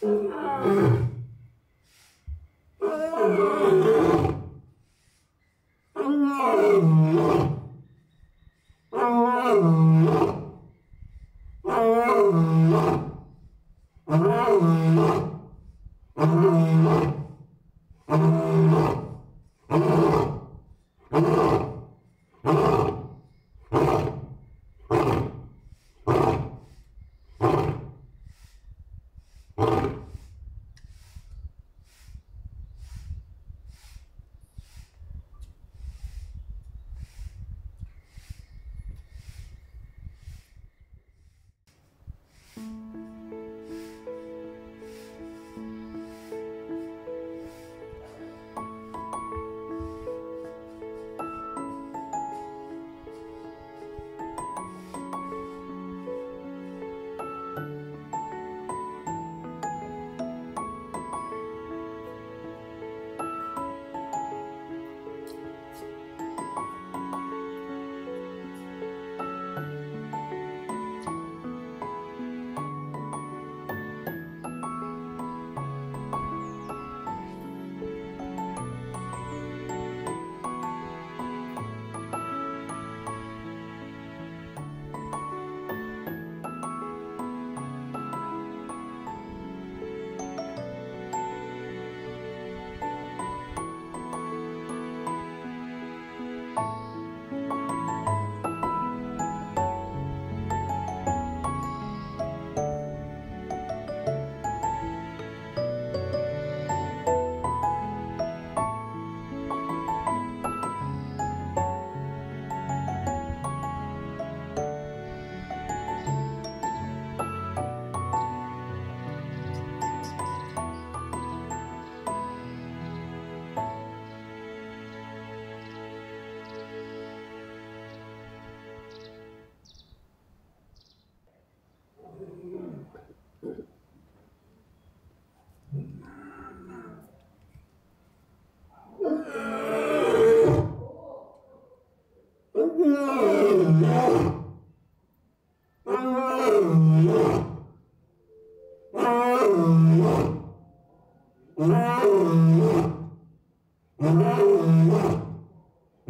Oh.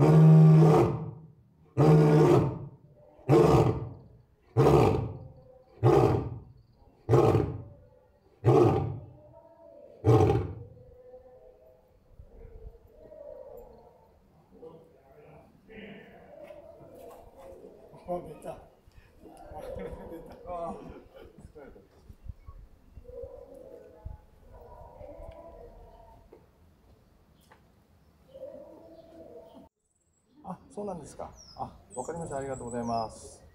어 됐다. 됐다. あ、そうなんですか。あ、わかりました。ありがとうございます。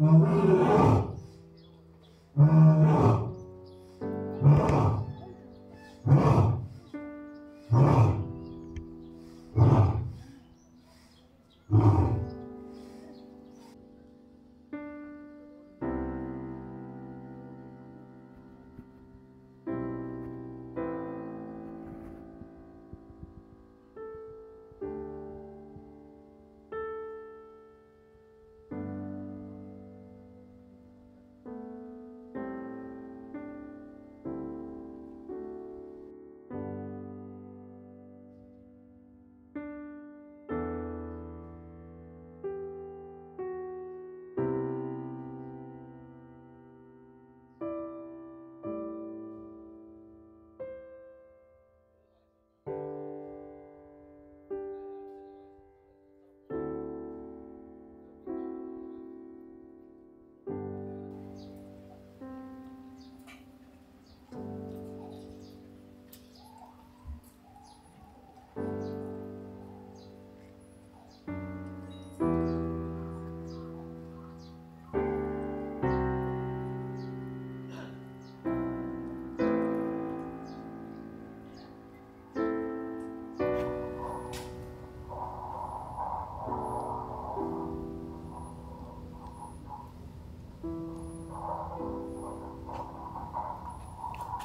Amém.